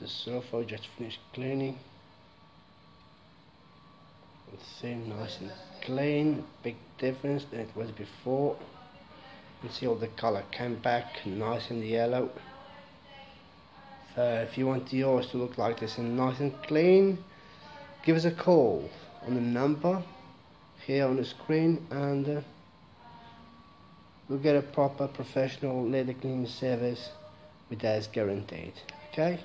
the sofa just finished cleaning. It's same nice and clean big difference than it was before. You see all the color came back nice and yellow. So if you want yours to look like this and nice and clean give us a call on the number here on the screen and uh, we'll get a proper professional leather cleaning service with that is guaranteed okay?